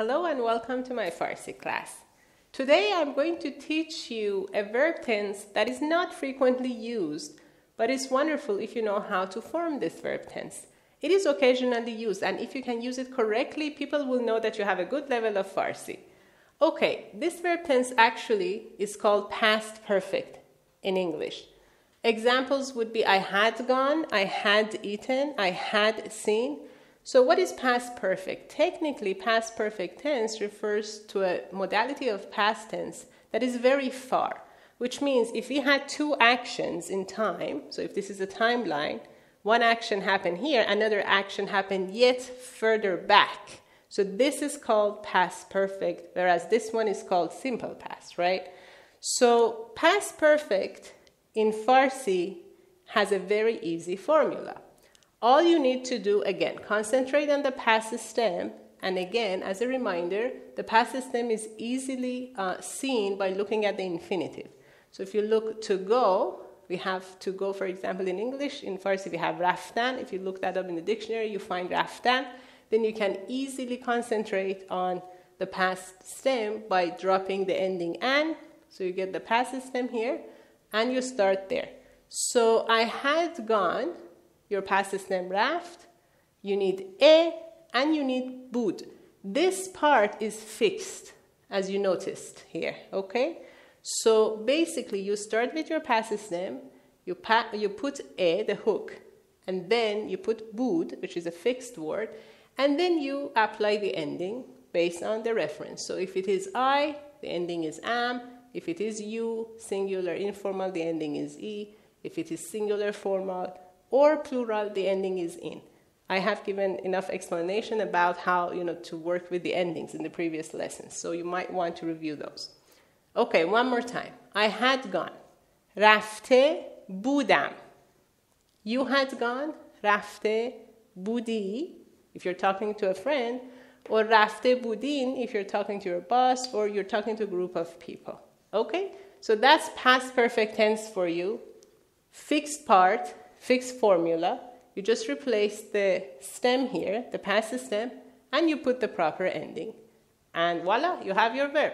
Hello and welcome to my Farsi class. Today I'm going to teach you a verb tense that is not frequently used, but is wonderful if you know how to form this verb tense. It is occasionally used, and if you can use it correctly, people will know that you have a good level of Farsi. Okay, this verb tense actually is called past perfect in English. Examples would be I had gone, I had eaten, I had seen. So, what is past perfect? Technically, past perfect tense refers to a modality of past tense that is very far, which means if we had two actions in time, so if this is a timeline, one action happened here, another action happened yet further back. So, this is called past perfect, whereas this one is called simple past, right? So, past perfect in Farsi has a very easy formula. All you need to do again, concentrate on the past stem. And again, as a reminder, the past stem is easily uh, seen by looking at the infinitive. So if you look to go, we have to go, for example, in English. In Farsi, we have raftan. If you look that up in the dictionary, you find raftan. Then you can easily concentrate on the past stem by dropping the ending an. So you get the past stem here, and you start there. So I had gone your past stem raft, you need a, and you need bud. This part is fixed, as you noticed here, okay? So basically, you start with your past stem, you, pa- you put a, the hook, and then you put bud, which is a fixed word, and then you apply the ending based on the reference. So if it is I, the ending is am. If it is you, singular informal, the ending is e. If it is singular formal, or plural, the ending is in. I have given enough explanation about how you know to work with the endings in the previous lessons, so you might want to review those. Okay, one more time. I had gone. رفته بودم. You had gone. رفته بودی if you're talking to a friend, or رفته بودین if you're talking to your boss or you're talking to a group of people. Okay? So that's past perfect tense for you. Fixed part fixed formula. You just replace the stem here, the past stem, and you put the proper ending. And voila, you have your verb.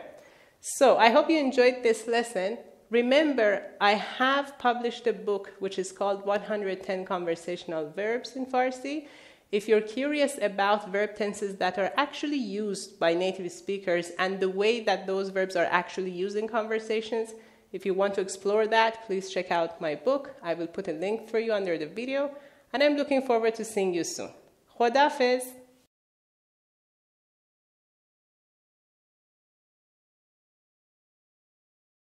So I hope you enjoyed this lesson. Remember, I have published a book which is called 110 Conversational Verbs in Farsi. If you're curious about verb tenses that are actually used by native speakers and the way that those verbs are actually used in conversations, if you want to explore that, please check out my book. I will put a link for you under the video, and I'm looking forward to seeing you soon. Khodafez!